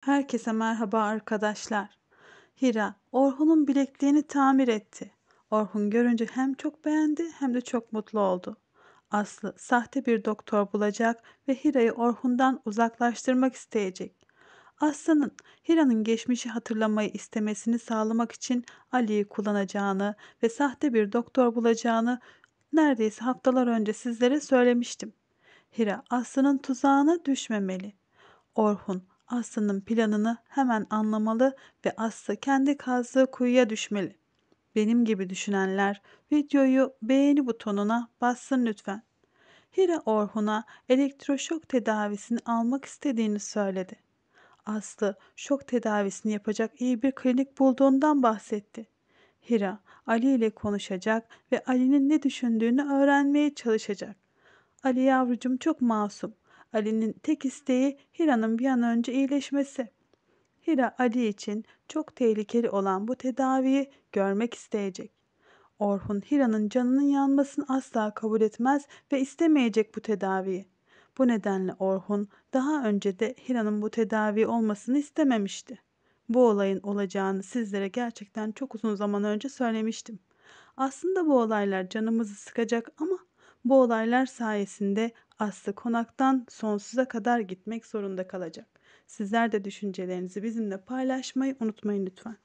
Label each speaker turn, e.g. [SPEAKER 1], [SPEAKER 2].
[SPEAKER 1] Herkese merhaba arkadaşlar. Hira, Orhun'un bilekliğini tamir etti. Orhun görünce hem çok beğendi hem de çok mutlu oldu. Aslı sahte bir doktor bulacak ve Hira'yı Orhun'dan uzaklaştırmak isteyecek. Aslı'nın Hira'nın geçmişi hatırlamayı istemesini sağlamak için Ali'yi kullanacağını ve sahte bir doktor bulacağını neredeyse haftalar önce sizlere söylemiştim. Hira Aslı'nın tuzağına düşmemeli. Orhun Aslı'nın planını hemen anlamalı ve Aslı kendi kazdığı kuyuya düşmeli. Benim gibi düşünenler videoyu beğeni butonuna bassın lütfen. Hira Orhun'a elektroşok tedavisini almak istediğini söyledi. Aslı şok tedavisini yapacak iyi bir klinik bulduğundan bahsetti. Hira Ali ile konuşacak ve Ali'nin ne düşündüğünü öğrenmeye çalışacak. Ali yavrucum çok masum. Ali'nin tek isteği Hira'nın bir an önce iyileşmesi. Hira Ali için çok tehlikeli olan bu tedaviyi görmek isteyecek. Orhun Hira'nın canının yanmasını asla kabul etmez ve istemeyecek bu tedaviyi. Bu nedenle Orhun daha önce de Hira'nın bu tedavi olmasını istememişti. Bu olayın olacağını sizlere gerçekten çok uzun zaman önce söylemiştim. Aslında bu olaylar canımızı sıkacak ama bu olaylar sayesinde Aslı konaktan sonsuza kadar gitmek zorunda kalacak. Sizler de düşüncelerinizi bizimle paylaşmayı unutmayın lütfen.